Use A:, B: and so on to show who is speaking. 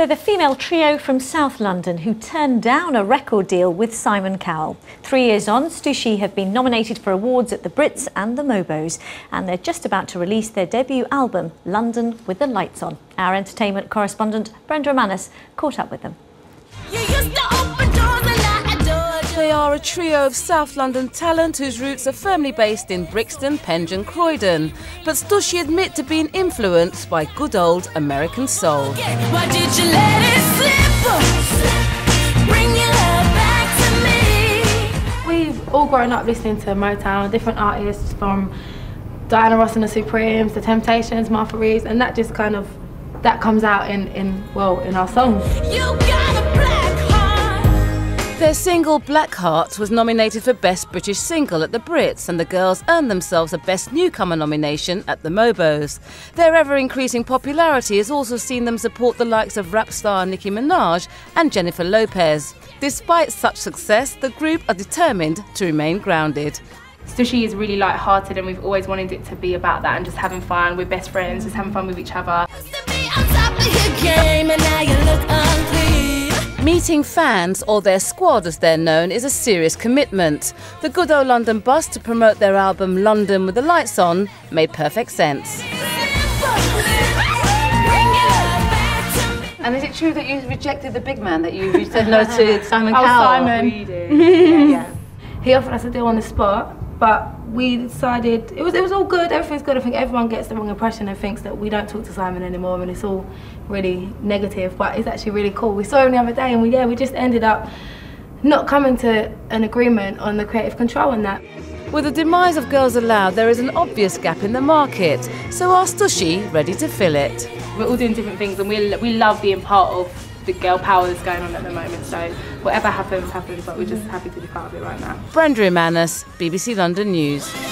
A: They're the female trio from South London who turned down a record deal with Simon Cowell. Three years on, Stooshe have been nominated for awards at the Brits and the Mobos, and they're just about to release their debut album, London with the Lights On. Our entertainment correspondent, Brenda Emmanus, caught up with them.
B: They are a trio of South London talent whose roots are firmly based in Brixton, Penge and Croydon. But Stooshe admit to being influenced by good old American soul.
C: We've all grown up listening to Motown, different artists from Diana Ross and the Supremes, The Temptations, Martha Reeves, and that just kind of that comes out in, in well in our songs.
B: Their single Black Heart was nominated for Best British Single at the Brits, and the girls earned themselves a Best Newcomer nomination at the Mobos. Their ever increasing popularity has also seen them support the likes of rap star Nicki Minaj and Jennifer Lopez. Despite such success, the group are determined to remain grounded.
C: Stooshe is really light-hearted and we've always wanted it to be about that and just having fun. We're best friends, just having fun with each other.
B: Meeting fans, or their squad as they're known, is a serious commitment. The Good Old London bus to promote their album London with the Lights On made perfect sense.
D: And is it true that you rejected the big man, that you, you said no to Simon Cowell?
C: Oh,
D: Cowell?
C: Simon. yeah, yeah. He offered us a deal on the spot, but we decided it was it was all good. Everything's good. I think everyone gets the wrong impression and thinks that we don't talk to Simon anymore, and it's all really negative. But it's actually really cool. We saw him the other day, and we yeah we just ended up not coming to an agreement on the creative control and that.
B: With the demise of Girls Aloud, there is an obvious gap in the market. So are Stooshe ready to fill it?
C: We're all doing different things, and we we love being part of the girl power that's going on at the moment. So whatever happens, happens. But we're just happy to be part of it right now.
B: Brenda Emmanus, BBC London News.